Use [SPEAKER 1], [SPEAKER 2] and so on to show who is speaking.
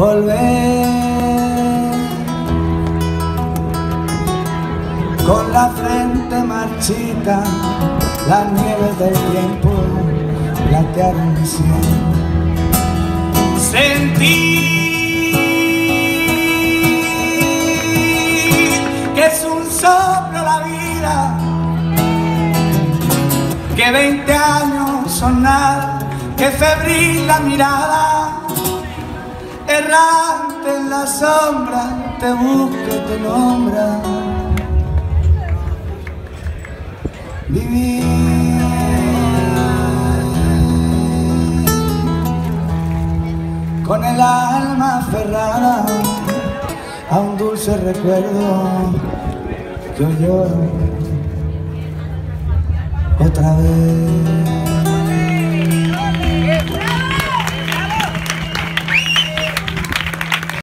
[SPEAKER 1] volver con la frente marchita, las nieves del tiempo platearon mi. Sentir que es un soplo la vida, que 20 años son nada, que febril la mirada la sombra, te busca te nombra. Vivir con el alma aferrada a un dulce recuerdo hoy lloro otra vez.